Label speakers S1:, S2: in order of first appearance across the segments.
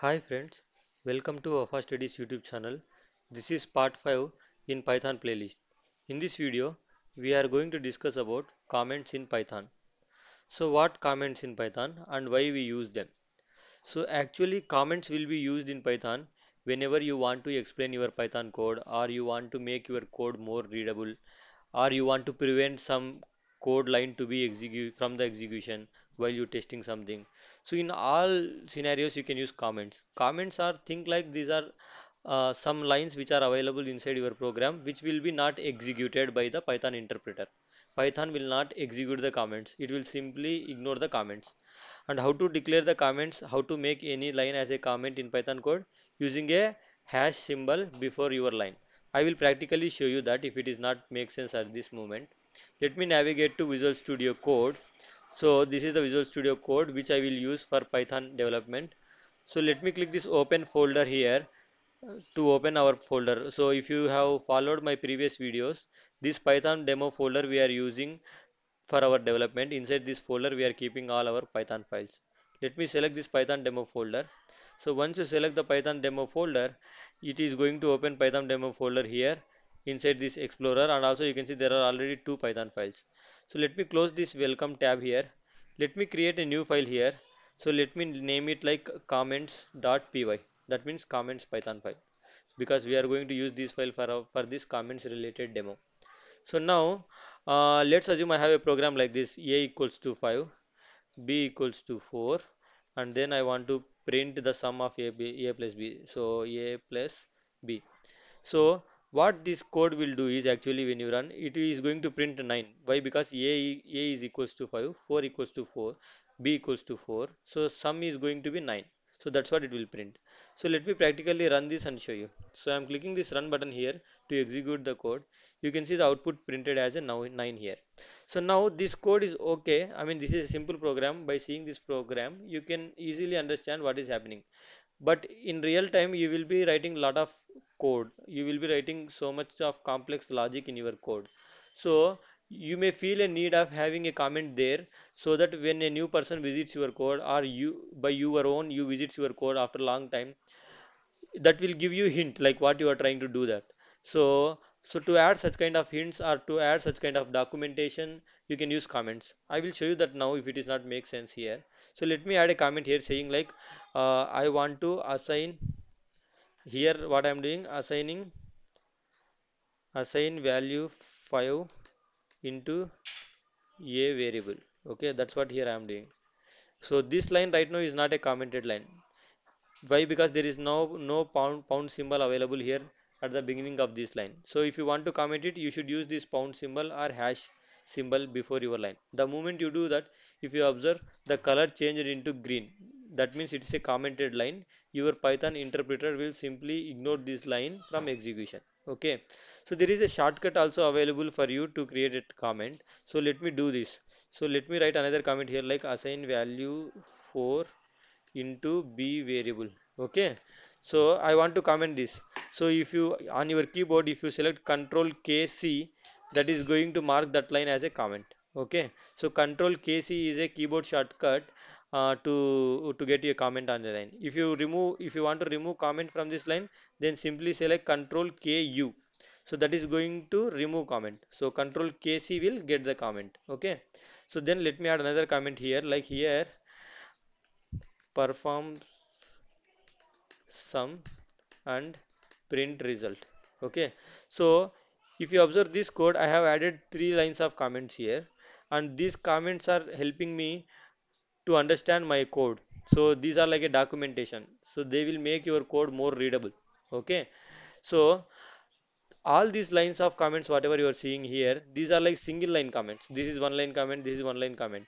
S1: Hi friends, welcome to Wafa Studies YouTube channel. This is part 5 in Python playlist. In this video, we are going to discuss about comments in Python. So what comments in Python and why we use them. So actually comments will be used in Python whenever you want to explain your Python code or you want to make your code more readable or you want to prevent some code line to be execute from the execution while you are testing something. So in all scenarios you can use comments. Comments are think like these are uh, some lines which are available inside your program which will be not executed by the python interpreter. Python will not execute the comments. It will simply ignore the comments. And how to declare the comments how to make any line as a comment in python code using a hash symbol before your line. I will practically show you that if it is not make sense at this moment. Let me navigate to visual studio code so this is the visual studio code which i will use for python development. So let me click this open folder here uh, to open our folder. So if you have followed my previous videos this python demo folder we are using for our development. Inside this folder we are keeping all our python files. Let me select this python demo folder. So once you select the python demo folder it is going to open python demo folder here inside this explorer and also you can see there are already two python files. So let me close this welcome tab here. Let me create a new file here. So let me name it like comments.py that means comments python file. Because we are going to use this file for, for this comments related demo. So now uh, let's assume I have a program like this. A equals to 5 b equals to 4 and then I want to print the sum of a, b, a plus b. So a plus b. So what this code will do is actually when you run it is going to print 9 why? Because a, a is equals to 5 4 equals to 4 b equals to 4 so sum is going to be 9 so that's what it will print. So let me practically run this and show you. So i'm clicking this run button here to execute the code. You can see the output printed as a now 9 here. So now this code is okay. I mean this is a simple program. By seeing this program you can easily understand what is happening. But in real time you will be writing lot of code. You will be writing so much of complex logic in your code. So you may feel a need of having a comment there so that when a new person visits your code or you by your own you visits your code after a long time that will give you hint like what you are trying to do that. So so to add such kind of hints or to add such kind of documentation you can use comments. I will show you that now if it is not make sense here. So let me add a comment here saying like uh, i want to assign here what i'm doing assigning assign value 5 into a variable. Okay that's what here i am doing. So this line right now is not a commented line. Why? Because there is no no pound pound symbol available here at the beginning of this line. So if you want to comment it you should use this pound symbol or hash symbol before your line. The moment you do that if you observe the color changed into green that means it's a commented line. Your python interpreter will simply ignore this line from execution. Okay. So there is a shortcut also available for you to create a comment. So let me do this. So let me write another comment here like assign value 4 into b variable. Okay. So i want to comment this. So if you on your keyboard if you select control k c that is going to mark that line as a comment. Okay. So control k c is a keyboard shortcut uh, to to get a comment on the line. If you remove if you want to remove comment from this line then simply select control k u. So that is going to remove comment. So control k c will get the comment. Okay. So then let me add another comment here. Like here perform sum and print result. Okay. So if you observe this code i have added three lines of comments here. And these comments are helping me to understand my code. So these are like a documentation. So they will make your code more readable. Okay? So all these lines of comments whatever you are seeing here these are like single line comments. This is one line comment this is one line comment.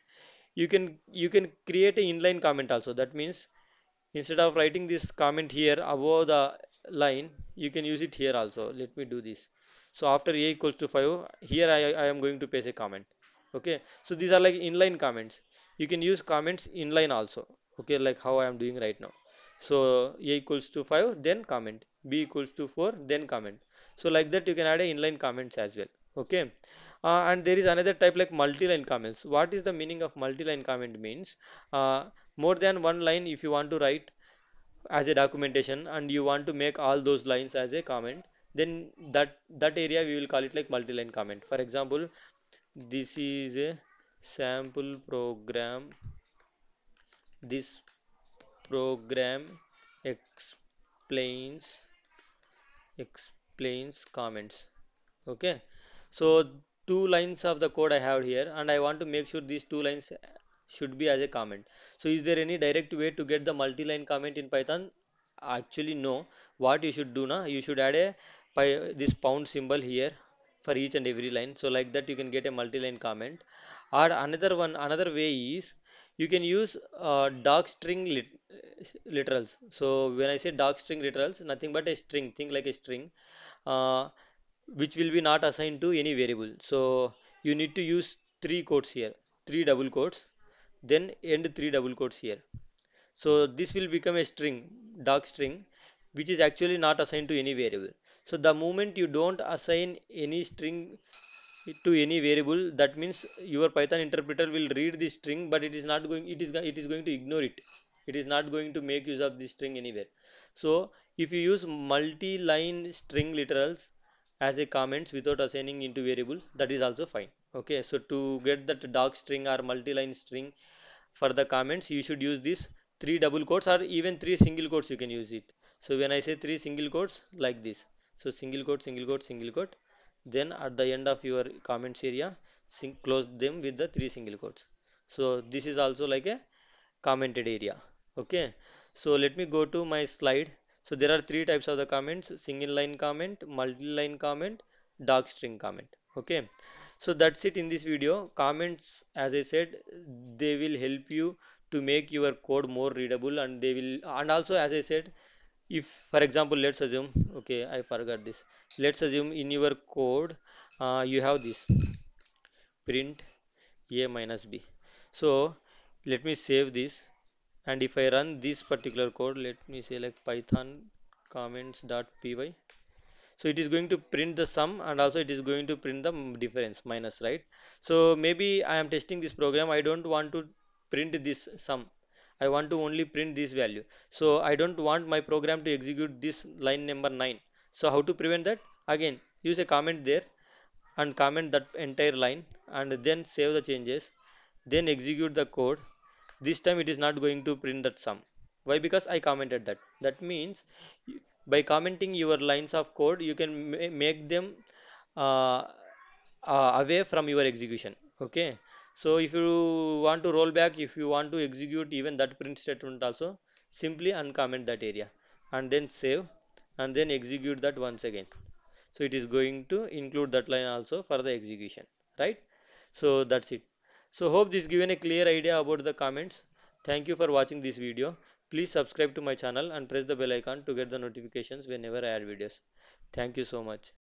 S1: You can you can create a inline comment also. That means instead of writing this comment here above the line you can use it here also. Let me do this. So after a equals to 5 here I, I am going to paste a comment. Okay? So these are like inline comments you can use comments inline also okay like how I am doing right now. So a equals to 5 then comment. B equals to 4 then comment. So like that you can add a inline comments as well okay. Uh, and there is another type like multi-line comments. What is the meaning of multi-line comment means? Uh, more than one line if you want to write as a documentation and you want to make all those lines as a comment then that that area we will call it like multi-line comment. For example this is a sample program. This program explains explains comments. Okay? So two lines of the code I have here and I want to make sure these two lines should be as a comment. So is there any direct way to get the multi-line comment in Python? Actually no. What you should do now you should add a this pound symbol here for each and every line. So like that you can get a multi-line comment or another one another way is you can use uh, doc string lit literals so when I say doc string literals nothing but a string think like a string uh, which will be not assigned to any variable. So you need to use three quotes here, three double quotes, then end three double quotes here. So this will become a string, doc string, which is actually not assigned to any variable. So the moment you don't assign any string to any variable, that means your Python interpreter will read this string, but it is not going, it is, it is going to ignore it. It is not going to make use of this string anywhere. So if you use multi-line string literals as a comments without assigning into variable, that is also fine. Okay, so to get that doc string or multi-line string for the comments you should use this three double quotes or even three single quotes you can use it so when I say three single quotes like this so single quote single quote single quote then at the end of your comments area close them with the three single quotes. So this is also like a commented area. Okay? So let me go to my slide. So there are three types of the comments. Single line comment multi-line comment doc string comment. Okay? So that's it in this video. Comments as i said they will help you to make your code more readable and they will and also as i said if for example let's assume okay i forgot this. Let's assume in your code uh, you have this print a minus b. So let me save this. And if I run this particular code let me like python py. so it is going to print the sum and also it is going to print the difference minus right? So maybe I am testing this program. I don't want to print this sum I want to only print this value. So I don't want my program to execute this line number 9 so how to prevent that? Again use a comment there and comment that entire line and then save the changes then execute the code. This time it is not going to print that sum. Why? Because i commented that. That means by commenting your lines of code you can make them uh, uh, away from your execution. Okay so if you want to roll back if you want to execute even that print statement also simply uncomment that area and then save and then execute that once again. So it is going to include that line also for the execution right? So that's it. So hope this given a clear idea about the comments. Thank you for watching this video. Please subscribe to my channel and press the bell icon to get the notifications whenever i add videos. Thank you so much